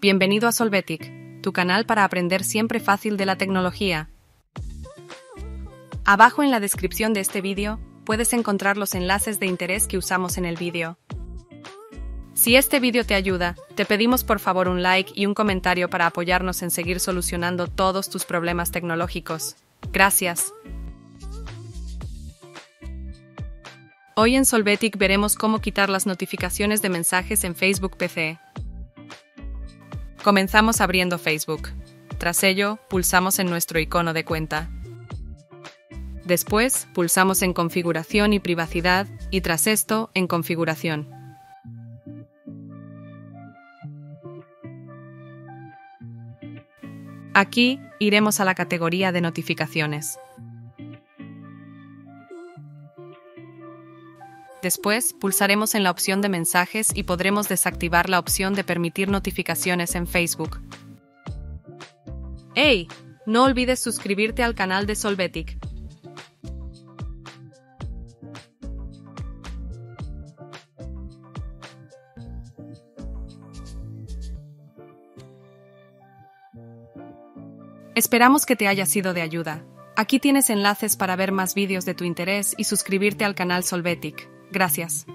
Bienvenido a Solvetic, tu canal para aprender siempre fácil de la tecnología. Abajo en la descripción de este vídeo puedes encontrar los enlaces de interés que usamos en el vídeo. Si este vídeo te ayuda, te pedimos por favor un like y un comentario para apoyarnos en seguir solucionando todos tus problemas tecnológicos. Gracias. Hoy en Solvetic veremos cómo quitar las notificaciones de mensajes en Facebook PC. Comenzamos abriendo Facebook. Tras ello, pulsamos en nuestro icono de cuenta. Después, pulsamos en Configuración y Privacidad y tras esto, en Configuración. Aquí iremos a la categoría de notificaciones. Después, pulsaremos en la opción de mensajes y podremos desactivar la opción de permitir notificaciones en Facebook. ¡Hey! No olvides suscribirte al canal de Solvetic. Esperamos que te haya sido de ayuda. Aquí tienes enlaces para ver más vídeos de tu interés y suscribirte al canal Solvetic. Gracias.